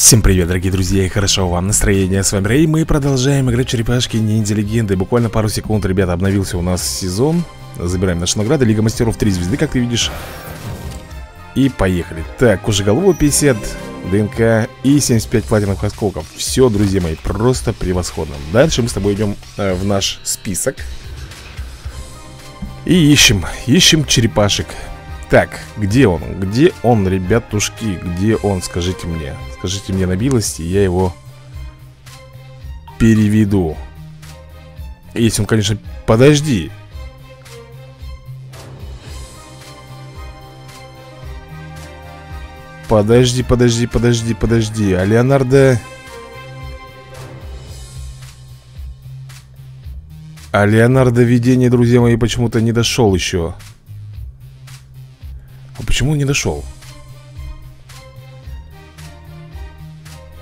Всем привет, дорогие друзья, и хорошо вам настроение. С вами Рэй, мы продолжаем играть черепашки ниндзя легенды. Буквально пару секунд, ребята, обновился у нас сезон. Забираем наши награды. Лига мастеров 3 звезды, как ты видишь. И поехали. Так, кожеголову 50, ДНК и 75 платиновых осколков. Все, друзья мои, просто превосходно. Дальше мы с тобой идем э, в наш список. И ищем, ищем черепашек. Так, где он? Где он, ребятушки? Где он, скажите мне. Скажите мне на милости, я его переведу. Если он, конечно... Подожди. Подожди, подожди, подожди, подожди. А Леонардо... А Леонардо видение, друзья мои, почему-то не дошел еще почему не дошел?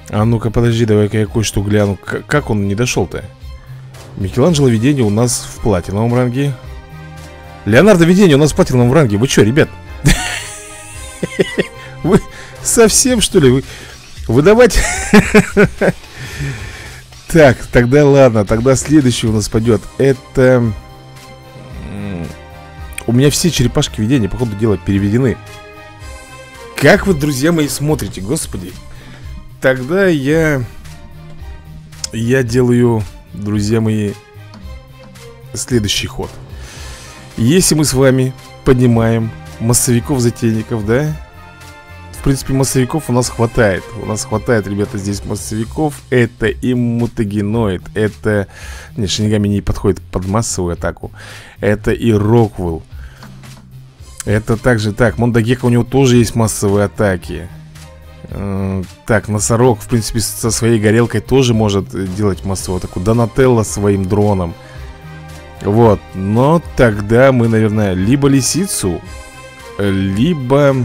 А ну-ка, подожди, давай-ка я кое-что гляну К Как он не дошел-то? Микеланджело видение у нас в платиновом ранге Леонардо видение у нас в платиновом ранге Вы что, ребят? Вы совсем, что ли? Вы, вы давайте... Так, тогда ладно Тогда следующий у нас пойдет Это... У меня все черепашки видения, по ходу дела, переведены Как вы, друзья мои, смотрите, господи Тогда я... Я делаю, друзья мои, следующий ход. Если мы с вами поднимаем массовиков-затейников, да? В принципе, массовиков у нас хватает. У нас хватает, ребята, здесь массовиков. Это и мутагеноид. Это... Нет, Шинигами не подходит под массовую атаку. Это и Роквелл. Это также так. Мондагека у него тоже есть массовые атаки. Э, так, носорог, в принципе, со своей горелкой тоже может делать массовую атаку. Донателло своим дроном. Вот, но тогда мы, наверное, либо лисицу, либо...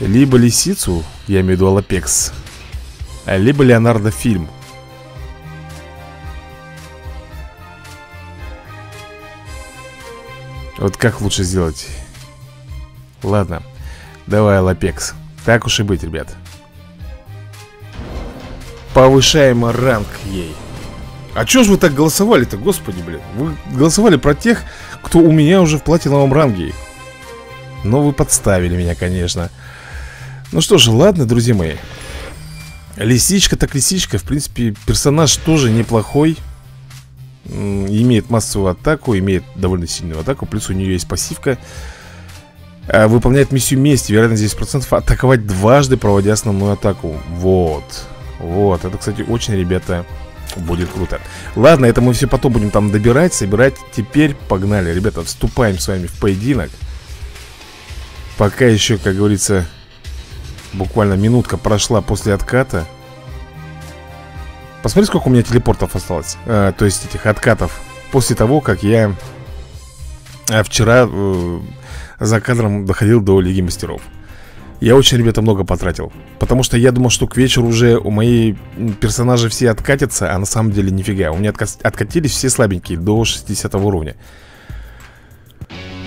Либо лисицу, я имею в виду Алапекс, либо Леонардо фильм. Вот как лучше сделать? Ладно, давай Лапекс. Так уж и быть, ребят. Повышаем ранг ей. А чё ж вы так голосовали-то, господи, блин? Вы голосовали про тех, кто у меня уже в платиновом ранге. Но вы подставили меня, конечно. Ну что ж, ладно, друзья мои. Лисичка так лисичка В принципе, персонаж тоже неплохой Имеет массовую атаку Имеет довольно сильную атаку Плюс у нее есть пассивка. Э, выполняет миссию мести. Вероятность 10% атаковать дважды, проводя основную атаку. Вот. Вот, это, кстати, очень, ребята, будет круто. Ладно, это мы все потом будем там добирать, собирать. Теперь погнали, ребята, вступаем с вами в поединок. Пока еще, как говорится, буквально минутка прошла после отката Посмотри, сколько у меня телепортов осталось. А, То есть этих откатов После того, как я а, вчера... Э, за кадром доходил до Лиги Мастеров. Я очень, ребята, много потратил Потому что я думал, что к вечеру уже у моей персонажи все откатятся А на самом деле нифига. У меня отка откатились все слабенькие до 60 уровня.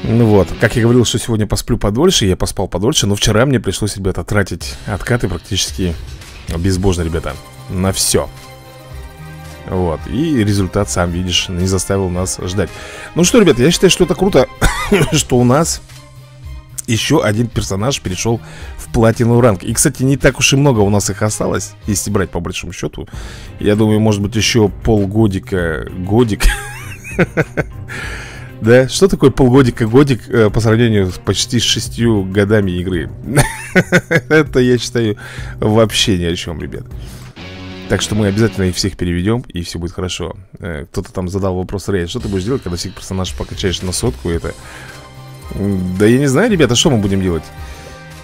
Ну вот, как я говорил, что сегодня посплю подольше, я поспал подольше, но вчера мне пришлось, ребята, тратить откаты практически безбожно, ребята, на все. Вот, и результат, сам видишь, не заставил нас ждать. Ну что, ребята, я считаю, что это круто, что у нас еще один персонаж перешел в платину ранг И, кстати, не так уж и много у нас их осталось Если брать по большому счету Я думаю, может быть, еще полгодика Годик Да, что такое полгодика годик э, по сравнению с почти шестью годами игры? Это, я считаю, вообще ни о чем, ребят. Так что мы обязательно их всех переведем, и все будет хорошо. Э, кто-то там задал вопрос, Рэй, что ты будешь делать, когда всех персонажей покачаешь на сотку? Это? Да я не знаю, ребята, что мы будем делать?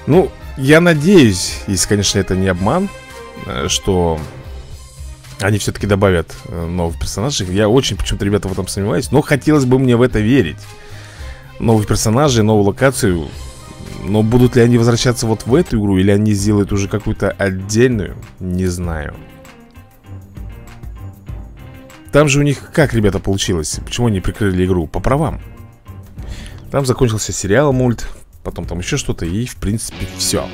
Ну, я надеюсь, если, конечно, это не обман э, Что они все-таки добавят э, новых персонажей. Я очень почему-то, ребята, в этом сомневаюсь Но хотелось бы мне в это верить. Новых персонажей, новую локацию. Но будут ли они возвращаться вот в эту игру Или они сделают уже какую-то отдельную Не знаю Там же у них как, ребята, получилось? Почему они прикрыли игру? По правам. Там закончился сериал, мульт Потом там еще что-то И, в принципе, все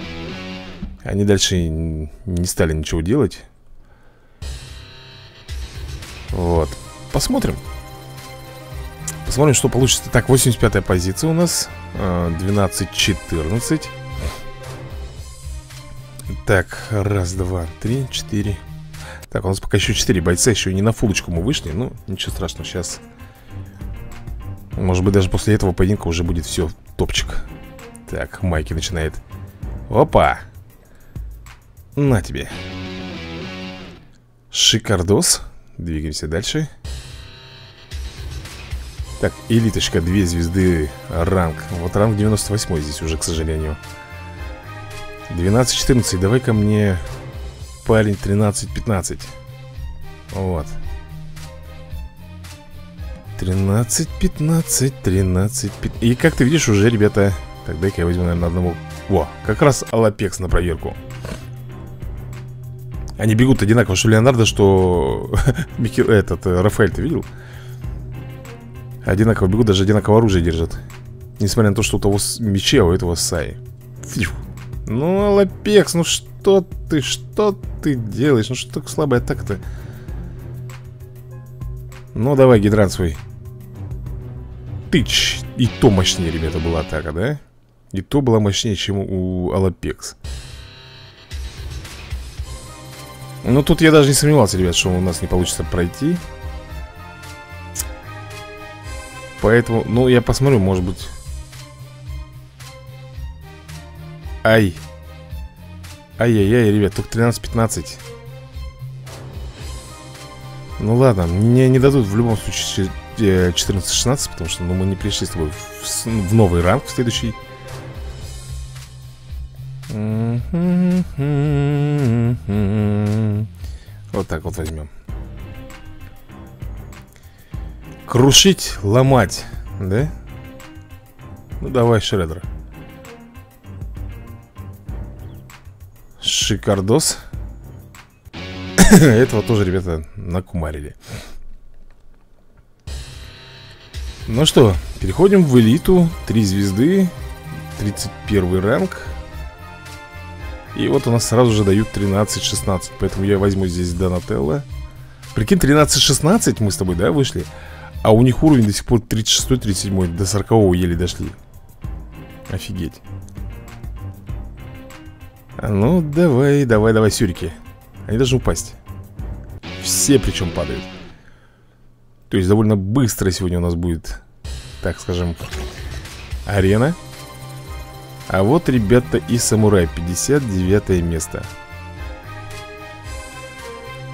Они дальше не стали ничего делать. Вот. Посмотрим. Посмотрим, что получится. Так, 85-я позиция у нас. 12-14 а, Так, раз, два, три, четыре Так, у нас пока еще 4 бойца Еще не на фулочку мы вышли Ну, ничего страшного, сейчас Может быть, даже после этого поединка уже будет все Топчик. Так, Майки начинает. Опа! На тебе. Шикардос. Двигаемся дальше. Так, элиточка, две звезды Ранг, вот ранг 98 здесь уже, к сожалению. 12-14, давай-ка мне Парень 13-15 Вот. 13, 15, 13, 15 И как ты видишь, уже, ребята Так, дай-ка я возьму, наверное, одного. Во, как раз Алапекс на проверку. Они бегут одинаково, что Леонардо, что этот, э, Рафаэль, ты видел? Одинаково бегут, даже одинаково оружие держат. Несмотря на то, что у того меча, а у этого Саи. Фью. Ну, Лапекс, ну что ты, что ты делаешь? Ну что такое слабая атака-то? Ну, давай, гидрант свой Тыч И то мощнее, ребята, была атака, да? И то была мощнее, чем у Алапекс Ну, тут я даже не сомневался, ребят, что у нас не получится пройти. Поэтому, ну, я посмотрю, может быть... Ай. Ай-яй-яй, ребят, только 13-15. Ну ладно, мне не дадут в любом случае 14-16, потому что ну, мы не пришли с тобой в, в новый ранг в следующий. Вот так вот возьмем. Крушить, ломать, да? Ну давай, Шредер. Шикардос. Этого тоже, ребята, накумарили. Ну что, переходим в элиту. Три звезды. 31 ранг. И вот у нас сразу же дают 13-16 Поэтому я возьму здесь Донателло Прикинь, 13-16 мы с тобой, да, вышли? А у них уровень до сих пор 36-37 До 40 еле дошли Офигеть Ну, давай, давай, давай, сюрики. Они должны упасть. Все причем падают. То есть довольно быстро сегодня у нас будет Так скажем Арена. А вот, ребята, и самурай 59 место.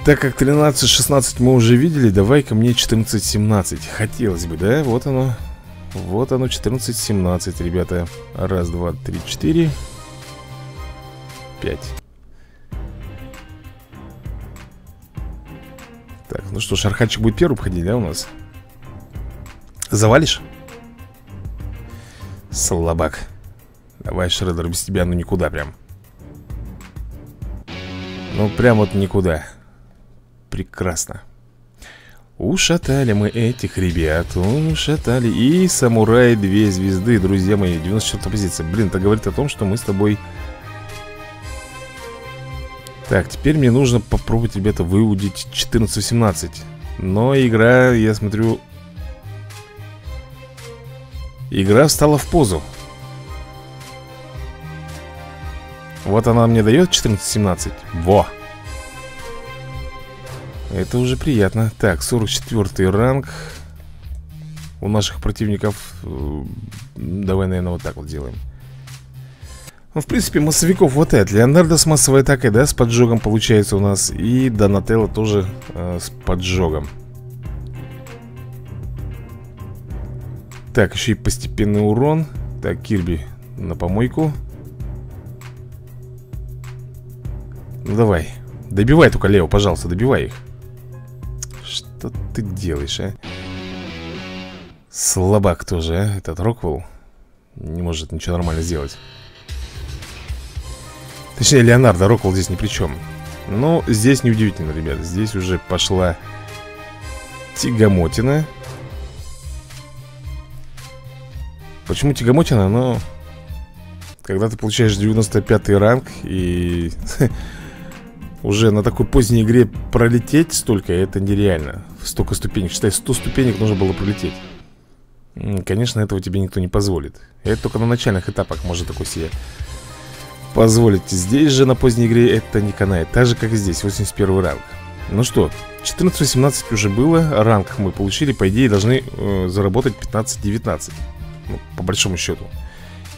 Так как 13-16 мы уже видели Давай-ка мне 14-17 Хотелось бы, да? Вот оно. Вот оно, 14-17, ребята. Раз, два, три, четыре Пять. Так, ну что, Шарханчик будет первым входить, да, у нас? Завалишь? Слабак. Давай, Шредер, без тебя ну никуда прям. Ну прям вот никуда. Прекрасно. Ушатали мы этих ребят Ушатали. И самурай две звезды, друзья мои 94 позиция. Блин, это говорит о том, что мы с тобой Так, теперь мне нужно попробовать, ребята, выудить 14-18 Но игра, я смотрю Игра встала в позу. Вот она мне дает 14-17 Во! Это уже приятно. Так, 44 ранг У наших противников. Э, Давай, наверное, вот так вот делаем ну, в принципе, массовиков хватает Леонардо с массовой атакой, да, с поджогом получается у нас. И Донателло тоже э, с поджогом. Так, еще и постепенный урон. Так, Кирби на помойку. Ну давай. Добивай только Лео, пожалуйста, добивай их. Что ты делаешь, а? Слабак тоже, а? Этот Роквелл. Не может ничего нормально сделать Точнее, Леонардо, Роквелл здесь ни при чем Но здесь неудивительно, ребят Здесь уже пошла Тягомотина. Почему Тягомотина? Ну, Когда ты получаешь 95 ранг И уже на такой поздней игре пролететь столько Это нереально. Столько ступенек, считай, 100 ступенек нужно было пролететь. Конечно, этого тебе никто не позволит. Это только на начальных этапах может такой себе позволить Здесь же на поздней игре это не канает. Так же, как и здесь, 81 ранг. Ну что, 14-18 уже было Ранг мы получили, по идее должны э, заработать 15-19 ну, По большому счету.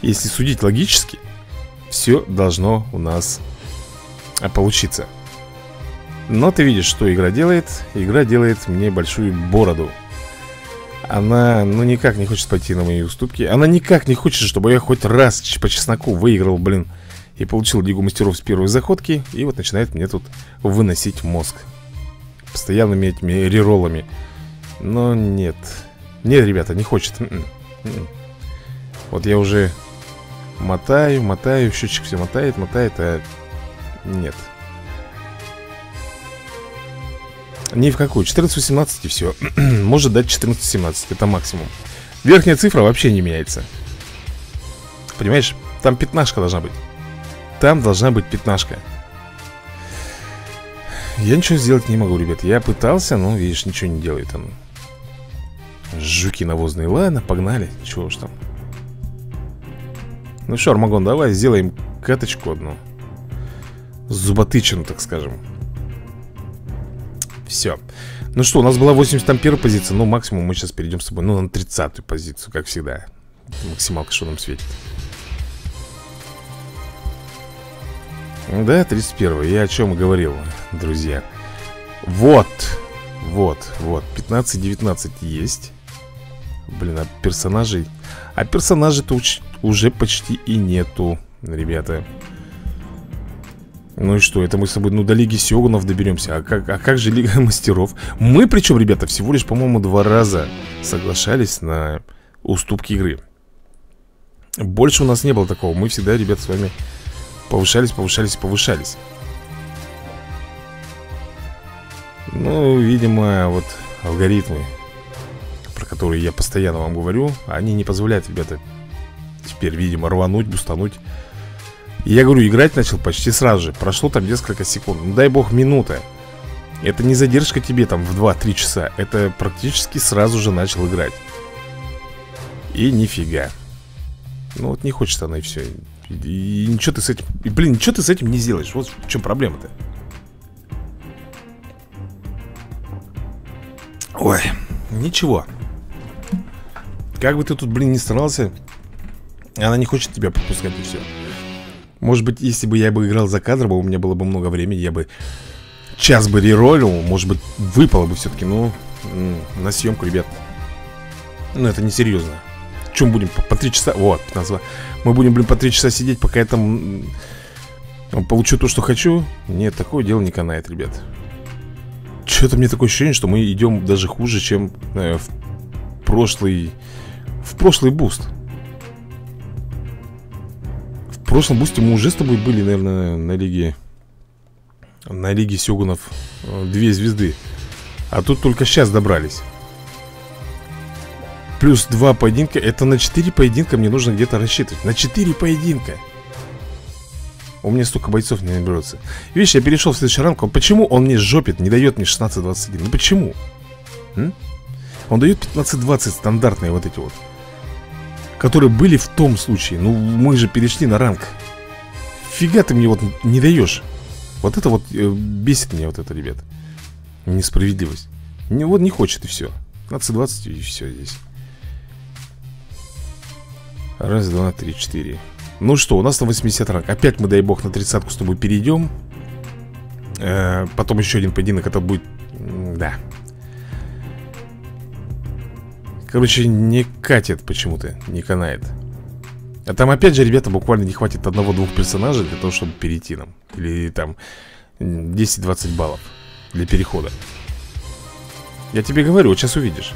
Если судить логически Все должно у нас э, получиться. Но ты видишь, что игра делает. Игра делает мне большую бороду. Она, ну, никак не хочет пойти на мои уступки. Она никак не хочет, чтобы я хоть раз по чесноку выиграл, блин И получил Лигу Мастеров с первой заходки И вот начинает мне тут выносить мозг Постоянными этими реролами Но нет Нет, ребята, не хочет м-м. М-м. Вот я уже мотаю, мотаю Счетчик все мотает, мотает, а нет Ни в какую. 14-18 и все. Может дать 14-17. Это максимум. Верхняя цифра вообще не меняется. Понимаешь? Там пятнашка должна быть. Там должна быть пятнашка. Я ничего сделать не могу, ребят. Я пытался, но, видишь, ничего не делает он. Жуки навозные. Ладно, погнали. Чего уж там. Ну что, Армагон, давай сделаем каточку одну. Зуботычину, так скажем. Все. Ну что, у нас была 81 позиция. Ну, максимум мы сейчас перейдем с тобой, ну, на 30 позицию, как всегда. Максималка, что нам светит. Да, 31 Я о чем говорил, друзья. Вот. Вот, вот. 15-19 есть. Блин, а персонажей... А персонажей-то уже почти и нету, ребята. Ну и что, это мы с собой, ну, до Лиги Сёгунов доберемся а как, а как же Лига Мастеров? Мы, причем, ребята, всего лишь, по-моему, два раза соглашались на уступки игры Больше у нас не было такого Мы всегда, ребята, с вами повышались, повышались, повышались. Ну, видимо, вот алгоритмы Про которые я постоянно вам говорю Они не позволяют, ребята Теперь, видимо, рвануть, бустануть. Я говорю, играть начал почти сразу же. Прошло там несколько секунд. Ну дай бог минута. Это не задержка тебе там в 2-3 часа. Это практически сразу же начал играть. И нифига Ну вот не хочет она и все и, и ничего ты с этим и, Блин, ничего ты с этим не сделаешь. Вот в чем проблема-то. Ой, ничего. Как бы ты тут, блин, не старался Она не хочет тебя пропускать и все может быть, если бы я бы играл за кадром, у меня было бы много времени, я бы час бы реролил, может быть, выпало бы все-таки, ну, на съемку, ребят. Ну, это несерьезно. Чем будем по, три часа? Вот, 15 Мы будем, блин, по три часа сидеть, пока я там получу то, что хочу? Нет, такое дело не канает, ребят. Что-то мне такое ощущение, что мы идем даже хуже, чем э, в прошлый... В прошлый буст прошлом бусте мы уже с тобой были, наверное, на лиге На лиге Сёгунов э, Две звезды А тут только сейчас добрались Плюс два поединка Это на четыре поединка мне нужно где-то рассчитывать. На четыре поединка. У меня столько бойцов не наберется. Видишь, я перешел в следующий ранг. Почему он мне жопит, не дает мне 16-21 Ну почему? М? Он дает 15-20 стандартные вот эти вот Которые были в том случае. Ну, мы же перешли на ранг. Фига ты мне вот не даешь. Вот это вот э, бесит меня вот это, ребят. Несправедливость. Не, Вот не хочет и все 15-20 и все здесь Раз, два, три, четыре. Ну что, у нас на 80 ранг. Опять мы, дай бог, на тридцатку с тобой перейдем. Э, Потом еще один поединок Это будет... Да, Короче, не катит почему-то, не канает. А там опять же, ребята, буквально не хватит одного-двух персонажей Для того, чтобы перейти нам. Или там 10-20 баллов Для перехода. Я тебе говорю, вот сейчас увидишь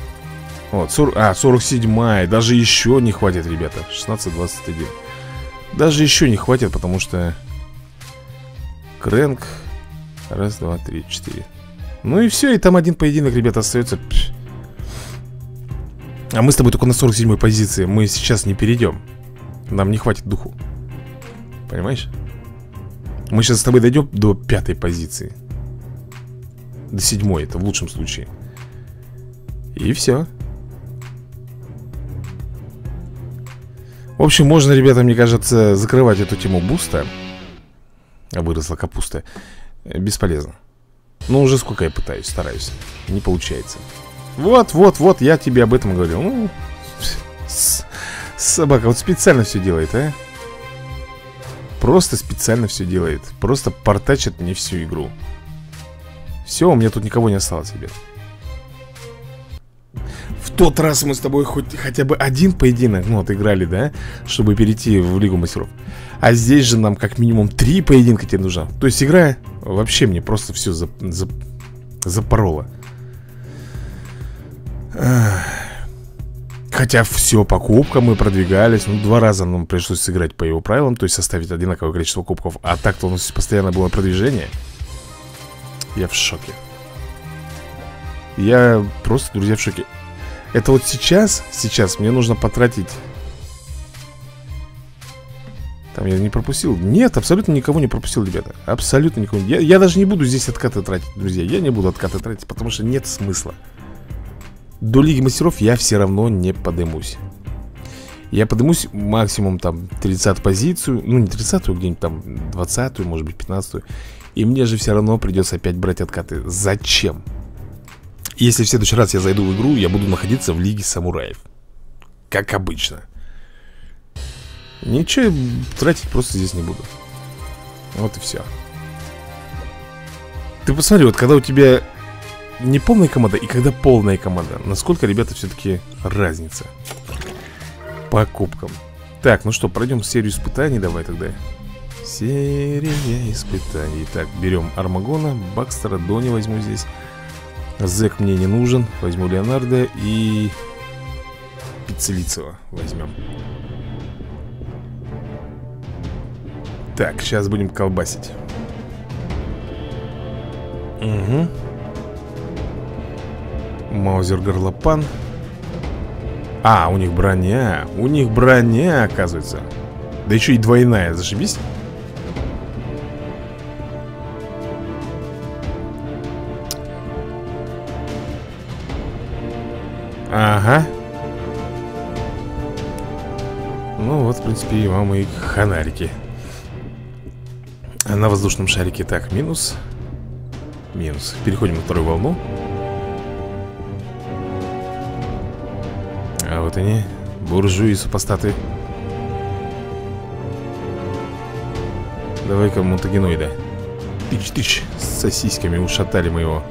Вот, 40, а, 47 Даже еще не хватит, ребята. 16-21 Даже еще не хватит, потому что Крэнк Раз, два, три, четыре. Ну и все, и там один поединок, ребята, остается. А мы с тобой только на 47-й позиции Мы сейчас не перейдем Нам не хватит духу. Понимаешь? Мы сейчас с тобой дойдем до пятой позиции. До седьмой, это в лучшем случае. И все В общем, можно, ребята, мне кажется, закрывать эту тему буста Выросла капуста. Бесполезно. Ну, уже сколько я пытаюсь, стараюсь. Не получается. Вот, вот, вот, я тебе об этом говорил. Ну, собака вот специально все делает, а? Просто специально все делает. Просто портачит мне всю игру. Все, у меня тут никого не осталось, ребят тот раз мы с тобой хоть хотя бы один поединок Ну, отыграли, да? Чтобы перейти в Лигу Мастеров. А здесь же нам как минимум три поединка тебе нужно. То есть игра вообще мне просто все зап зап запорола. Хотя все по кубкам мы продвигались. Ну, два раза нам пришлось сыграть по его правилам То есть составить одинаковое количество кубков. А так-то у нас постоянно было продвижение. Я в шоке. Я просто, друзья, в шоке Это вот сейчас, сейчас мне нужно потратить. Там я не пропустил. Нет, абсолютно никого не пропустил, ребята. Абсолютно никого я, я даже не буду здесь откаты тратить, друзья. Я не буду откаты тратить, потому что нет смысла. До Лиги Мастеров я все равно не подымусь Я подымусь максимум там 30 позицию Ну не 30-ю, где-нибудь там 20-ю, может быть 15-ю И мне же все равно придется опять брать откаты. Зачем? Если в следующий раз я зайду в игру, я буду находиться в Лиге Самураев. Как обычно. Ничего тратить просто здесь не буду. Вот и все Ты посмотри, вот когда у тебя не полная команда и когда полная команда Насколько, ребята, все-таки разница По кубкам? Так, ну что, пройдем серию испытаний Давай тогда. Серия испытаний. Так, берем Армагона, Бакстера, Дони возьму здесь Зек мне не нужен Возьму Леонардо и Пиццелицева возьмем. Так, сейчас будем колбасить. Угу Маузер горлопан А, у них броня У них броня, оказывается. Да еще и двойная, зашибись Ага. Ну вот, в принципе, и вам и ханарики На воздушном шарике Так, минус. Минус. Переходим на вторую волну. А вот они, буржуи супостаты. Давай-ка мутагеноида. Тыч-тыч, с сосисками ушатали мы его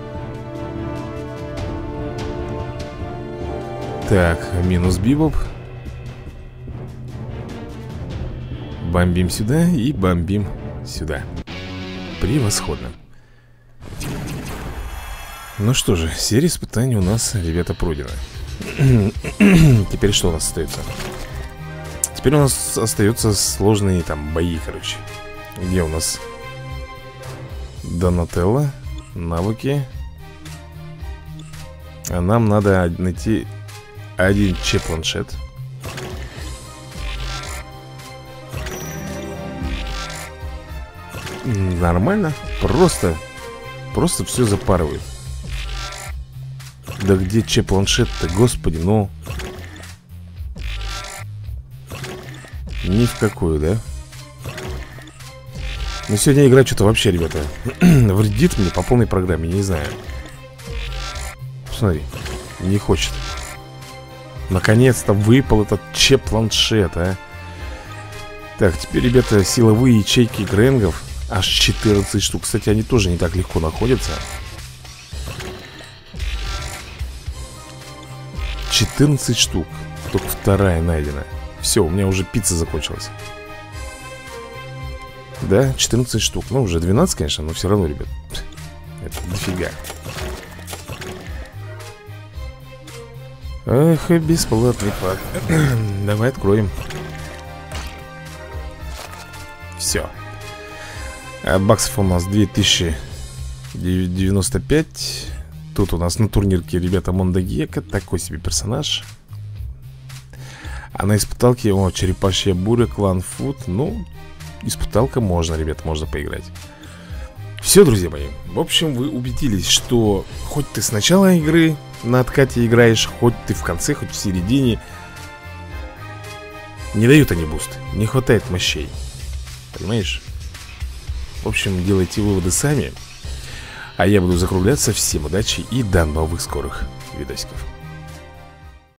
Так, минус бибоп. Бомбим сюда и бомбим сюда. Превосходно. Ну что же, серия испытаний у нас, ребята, пройдена Теперь что у нас остается? Теперь у нас остаются сложные там бои, короче. Где у нас? Донателло Навыки. А нам надо найти один че-планшет Нормально. Просто Просто все запарывает да где че планшет-то, господи, ну? Ни в какую, да? Но сегодня игра что-то вообще, ребята Вредит мне по полной программе, не знаю. Смотри, не хочет Наконец-то выпал этот че-планшет, а. Так, теперь, ребята, силовые ячейки Гренгов. Аж 14 штук. Кстати, они тоже не так легко находятся. 14 штук. Только вторая найдена. Все, у меня уже пицца закончилась. Да, 14 штук. Ну, уже 12, конечно, но все равно, ребят. Это дофига Эх, бесплатный пак Давай откроем. Все а Баксов у нас 2095 Тут у нас на турнирке, ребята, Мондагека Такой себе персонаж. А на испыталке, о, черепашья буря, клан Фут Ну, испыталка можно, ребят, можно поиграть. Все, друзья мои В общем, вы убедились, что Хоть ты с начала игры на откате играешь Хоть ты в конце, хоть в середине. Не дают они буст Не хватает мощей. Понимаешь? В общем, делайте выводы сами А я буду закругляться. Всем удачи и до новых скорых видосиков